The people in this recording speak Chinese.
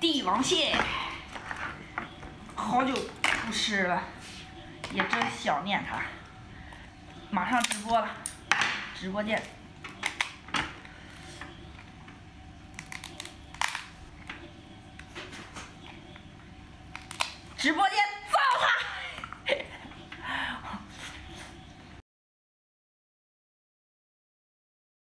帝王蟹，好久不吃了，也真想念它。马上直播了，直播见。直播间